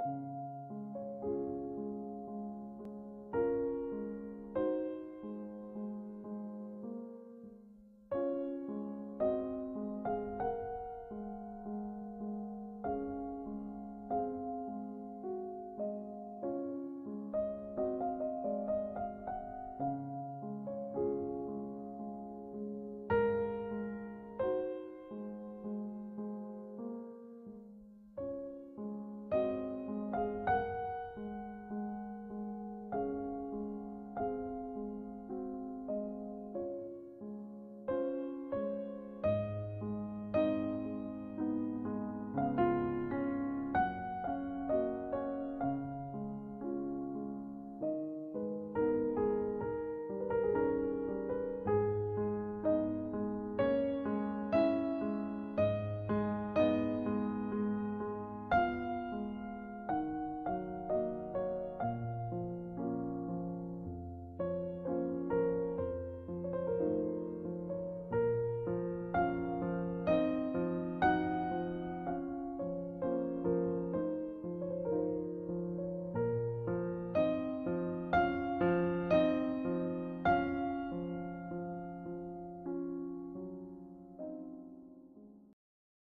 you